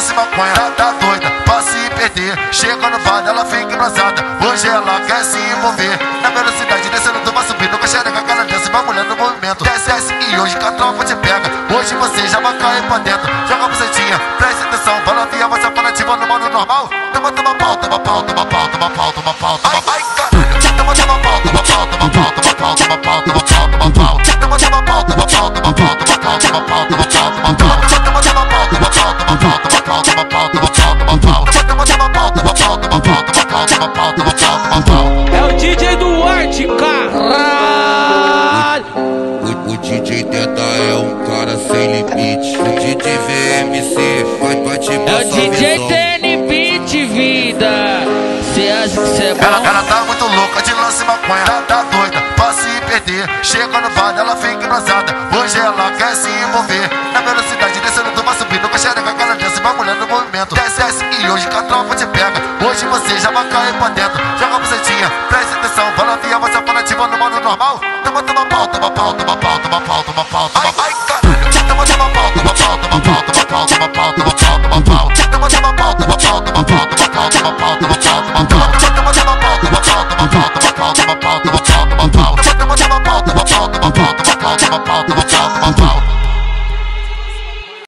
lance maconha, tá, tá doida, pra se perder. Chega no vale, ela fica engrosada. Hoje ela quer se envolver. Na velocidade, descendo, vai subindo com a xereca, cara desce, vai mulher no movimento. Desce, desce e hoje que a tropa te pega. Hoje você já vai cair pra dentro. Joga a bucetinha, presta atenção, fala via, você é fanativa no modo normal. Toma, toma pau, toma pau, toma pau, toma pau, toma pau, toma pau. Ai, caralho, É o DJ Duarte, caralho. O, o DJ Teta é um cara sem limite. O DJ VMC vai, vai te É o DJ visão. TN Beat, vida. Cê acha que cê é Ela, bom? ela tá muito louca de lance maconha, tá, tá doida pra se perder. Chega no vale, ela fica engrosada. Hoje ela quer se envolver. Na velocidade, bagulhando no movimento. Desce, desce e hoje que a tropa te pega. Hoje você já vai cair pra dentro. Joga a bucetinha, presta atenção. Fala via, você fala ativa no modo normal. Toma, toma pau, toma pau, toma pau, toma pau, toma pau, toma pau. Ai, caralho. Toma, toma pau, toma pau, toma pau, toma pau, toma pau, toma pau, toma pau. Toma, toma pau, toma pau, toma pau, toma pau, toma pau, toma pau, toma pau. Toma, toma pau, toma pau, toma pau, toma pau, toma pau, toma pau, toma pau. Toma, toma pau, toma pau, toma pau, toma pau, toma pau, toma pau.